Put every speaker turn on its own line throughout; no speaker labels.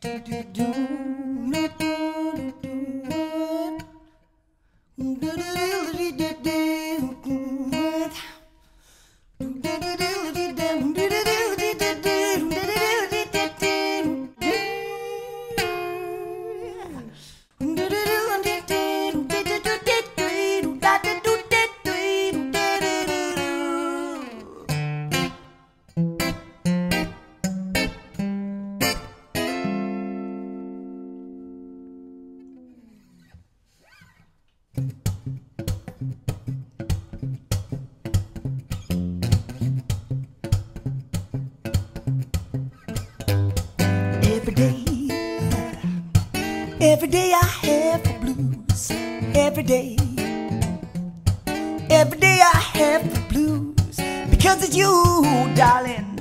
do do do every day I have the blues. Every day, every day I have the blues. Because it's you, darling.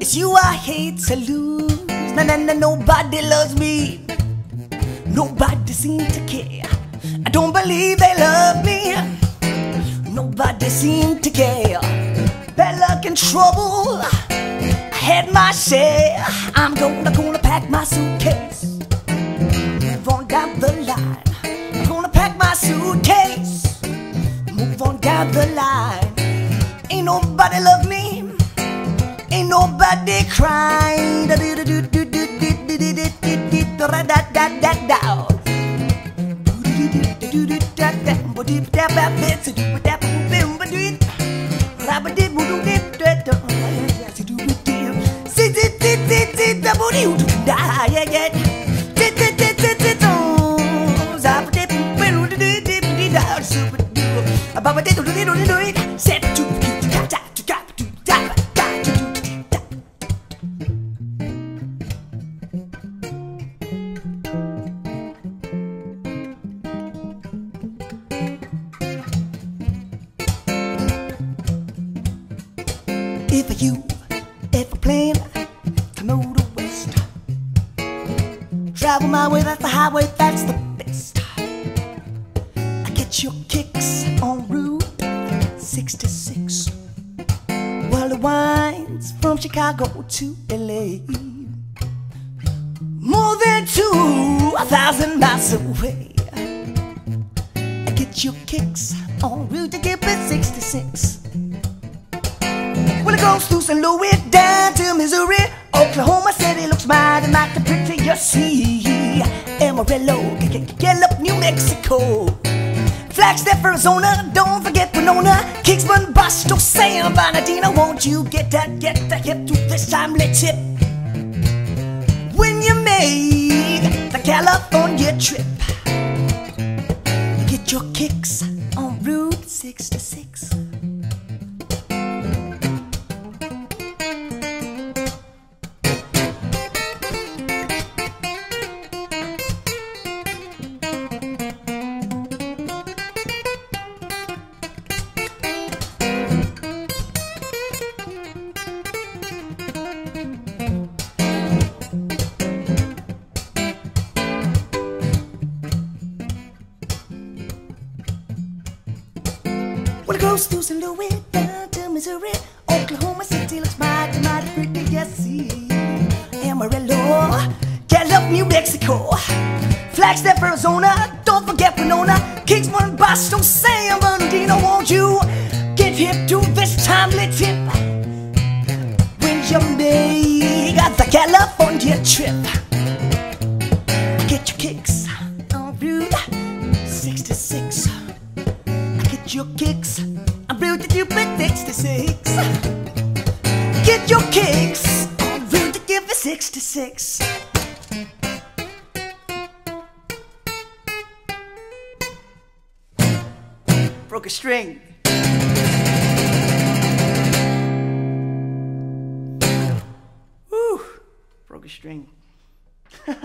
It's you I hate to lose. Na na na, nobody loves me. Nobody seems to care. I don't believe they love me. Nobody seems to care. Bad luck and trouble. I had my share. I'm gonna gonna pack my suitcase. The line. Ain't nobody love me. Ain't nobody crying. You ever plan to move to west, travel my way, that's the highway, that's the best. I get your kicks on Route 66 while it winds from Chicago to LA. More than two thousand miles away. I get your kicks on Route to get 66. Through St. Louis down to Missouri. Oklahoma City looks mighty, mighty pretty, you see. Amarillo, Gallup, New Mexico. Flagstaff, Arizona, don't forget Winona. Kingman, Barstow, San Bernardino. Won't you get that, get the hip to this time, let's hit. When you make the California trip, get your kicks on Route 66. St. Louis down to Missouri. Oklahoma City looks mighty, mighty pretty, yes, see. Amarillo, Gallup, New Mexico. Flagstaff, Arizona, don't forget Winona. Kingman, Barstow, San Bernardino, won't you get hip to this timely tip? When you make the California trip, get your kicks Get your kicks. I'm Route to Cupid 66. Get your kicks. I'm Route to Cupid 66. Broke a string. Woo! Broke a string.